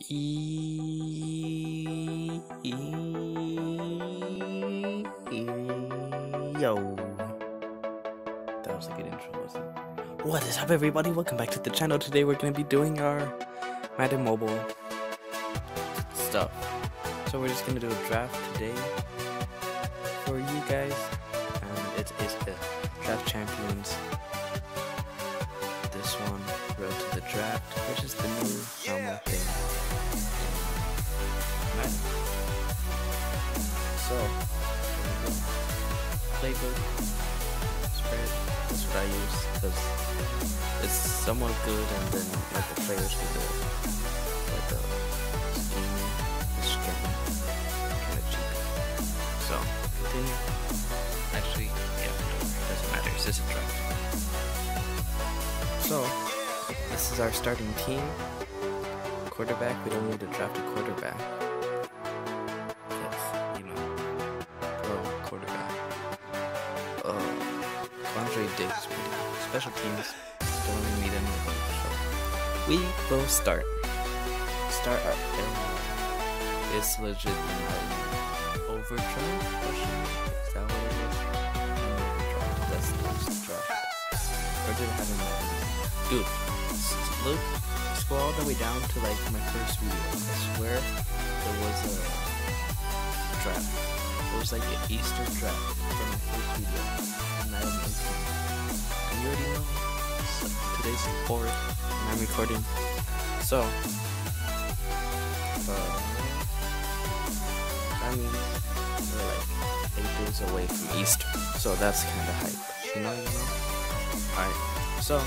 E- Yo. That was a good intro, wasn't it? What is up, everybody? Welcome back to the channel. Today we're going to be doing our Madden Mobile stuff. So we're just going to do a draft today for you guys. That's I use because it's somewhat good and then like the players with the like the scheme, the skin kind of cheap. So, continue. Actually, yeah, doesn't matter, it's just a draft. So, this is our starting team. Quarterback, we don't need to draft a quarterback. Andre Diggs is pretty. Special teams, don't really need anybody. So, we will start. Start era. It's legit in overdrive question. Is that what it is? An overdrive. That's the first draft. Or did it have in my Dude, look, scroll all the way down to like my first video. I swear there was a draft. It was like an Easter draft from my first video. And I am 18. And you already know. So, today's the 4th, and I'm recording. So, uh, that means we're like 8 days away from Easter. So that's kind of hype. You know, you know? Alright, so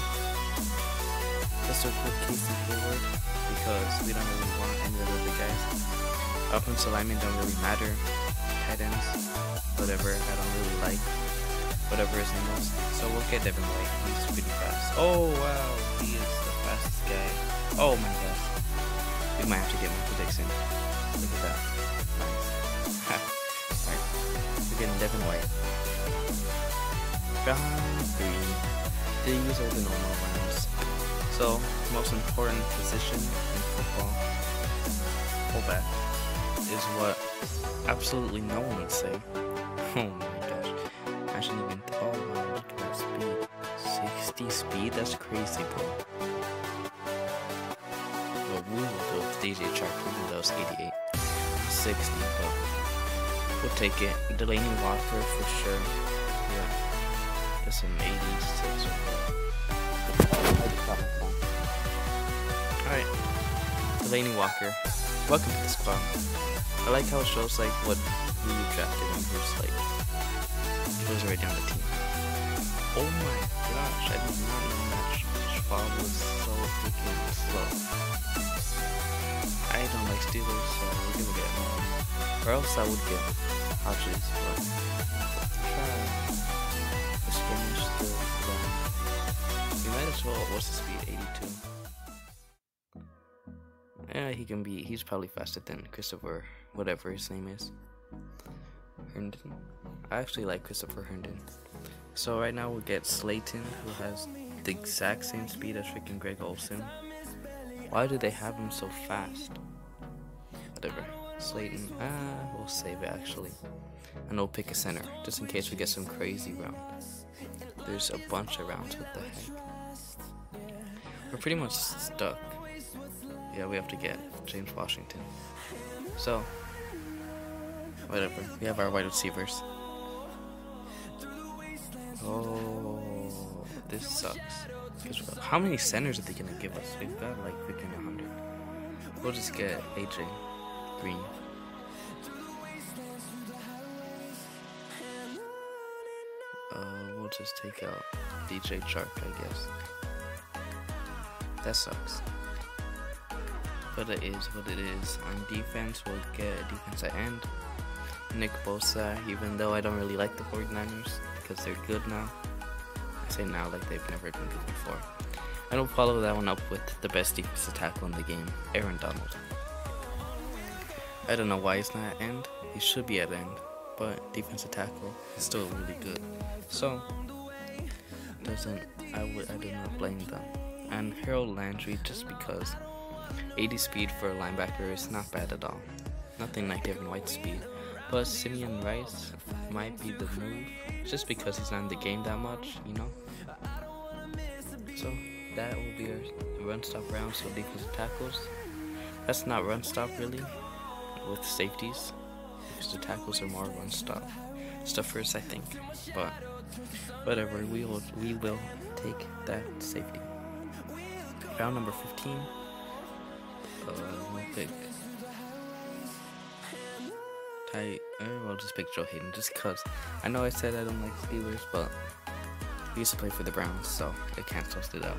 just a quick Casey Hayward because we don't really want any of the other guys. Offensive linemen don't really matter. Tight ends, whatever, I don't really like. Whatever his name was. So we'll get Devin White. He's pretty fast. Oh wow, he is the fastest guy. Oh my gosh. We might have to get Michael Dixon. Look at that. Nice. Alright. We're getting Devin White. Round three. These are the normal rounds. So, most important position in football, fullback, is what absolutely no one would say. Oh my look at that speed. 60 speed? That's crazy, bro. Well, we will with DJ though it's 88. 60, but we'll take it. Delanie Walker for sure. Yeah. That's some 86 Alright. Delanie Walker. Welcome to the squad. I like how it shows like what who you drafted and who's like who's already on the team. Oh my gosh, I did not know that Schwab was so freaking slow. I don't like Steelers, so we're gonna get more. Or else I would get Hodges, but try the skirmish still going. You might as well what's the speed? 82. Yeah, he can be. He's probably faster than Christopher, whatever his name is. Herndon. I actually like Christopher Herndon. So right now we'll get Slayton, who has the exact same speed as freaking Greg Olsen. Why do they have him so fast? Whatever. Slayton. Ah, we'll save it actually. And we'll pick a center, just in case we get some crazy round. There's a bunch of rounds. What the heck? We're pretty much stuck. Yeah, we have to get James Washington. So, whatever. We have our wide receivers. Oh, this sucks. How many centers are they gonna give us? We've got like freaking 100. We'll just get AJ Green. Uh, we'll just take out DJ Chark, I guess. That sucks. But it is what it is. On defense, we'll get a defensive end. Nick Bosa, even though I don't really like the 49ers because they're good now. I say now like they've never been good before. I don't follow that one up with the best defensive tackle in the game, Aaron Donald. I don't know why he's not at end. He should be at end, but defensive tackle is still really good. So doesn't I would I do not blame them. And Harold Landry just because 80 speed for a linebacker is not bad at all. Nothing like Devin White's speed. Plus, Simeon Rice might be the move, just because he's not in the game that much, you know? So, that will be our run stop round, so defensive tackles. That's not run stop really, with safeties, because the tackles are more run stop stuffers, I think. But whatever, we will we will take that safety. Round number 15. Uh, we'll pick. Ty, uh, we'll just pick Joe Haden just cause I know I said I don't like Steelers, but he used to play for the Browns, so it cancels it out.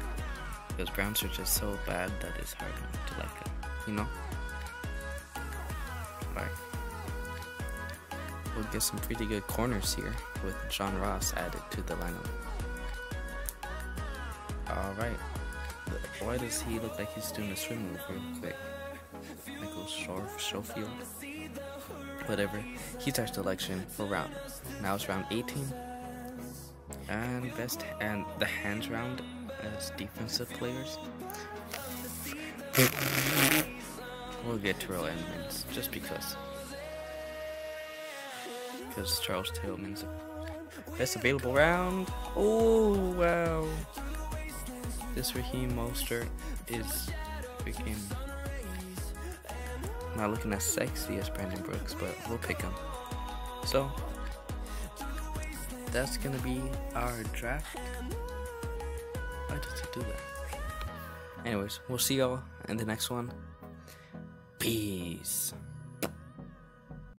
Because Browns are just so bad that it's hard to like them, you know? Bye. We'll get some pretty good corners here with John Ross added to the lineup. Alright. Why does he look like he's doing a swim move real quick? Michael Schofield. Whatever. He's our election for round. Now it's round 18. And best and the hands round as defensive players. we'll get Terrell Edmunds just because. Because Charles Tillman's best available round. Oh wow. This Raheem Mostert is freaking not looking as sexy as Brandon Brooks, but we'll pick him. So that's gonna be our draft. Why does it do that? Anyways, we'll see y'all in the next one. Peace.